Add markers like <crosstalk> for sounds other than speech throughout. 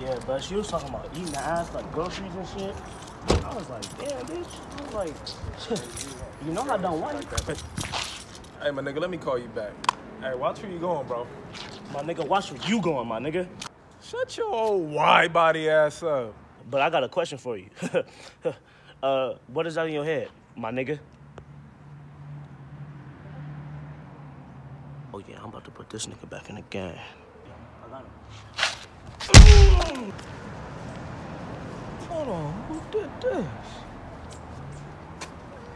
Yeah, but she was talking about eating the ass like groceries and shit. I was like, damn, bitch. I was like, <laughs> you know I don't want it. <laughs> Hey, my nigga, let me call you back. Hey, watch where you going, bro. My nigga, watch where you going, my nigga. Shut your old wide body ass up. But I got a question for you. <laughs> uh, what is that in your head, my nigga? Oh yeah, I'm about to put this nigga back in the game. I got him. Hold on, who did this?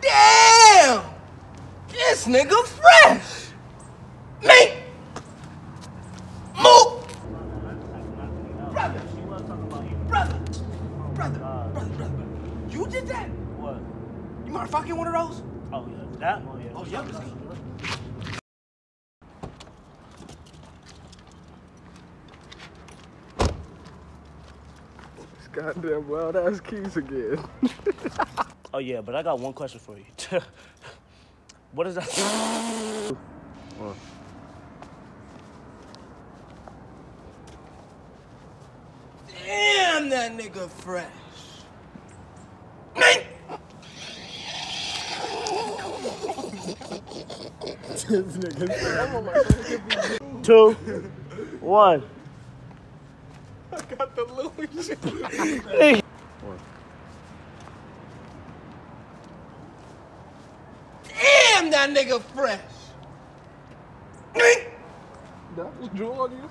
Damn! This nigga fresh! Me! Move! Brother! Brother! Brother! Brother, brother. You did that? What? You motherfucking one of those? Oh yeah, that? Oh yeah. Oh, yeah, goddamn wild ass keys again. <laughs> Oh yeah, but I got one question for you. <laughs> what is that? Damn, that nigga fresh. Me! Two, one. I got the Louis shit. Damn, that nigga fresh. That was Drew on you?